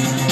making a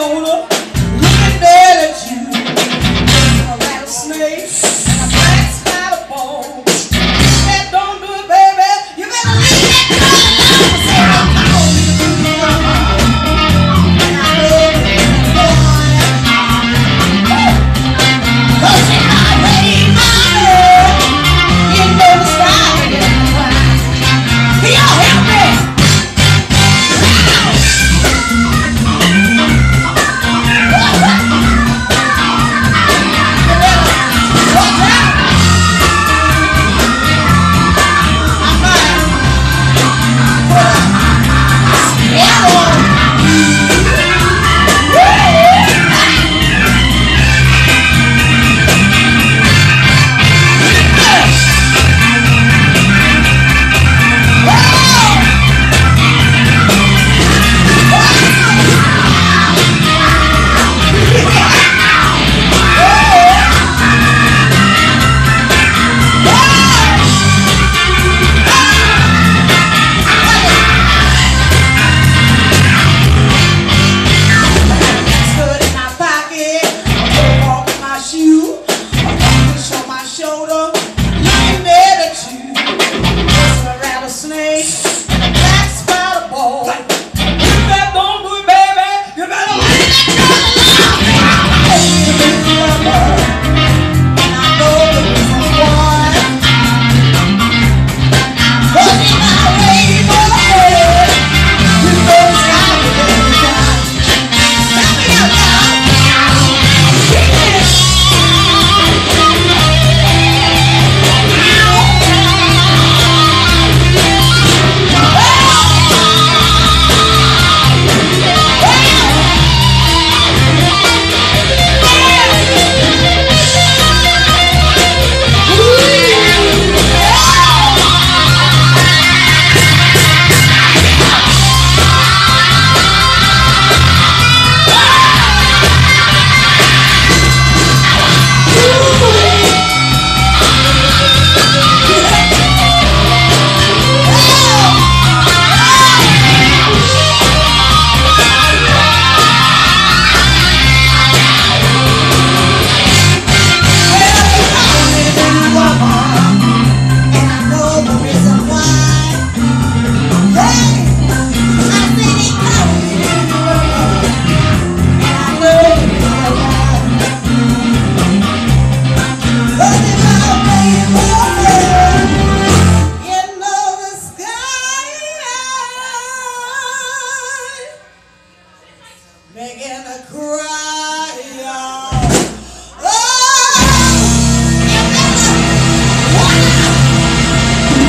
cry.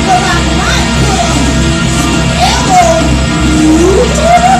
But I might put an you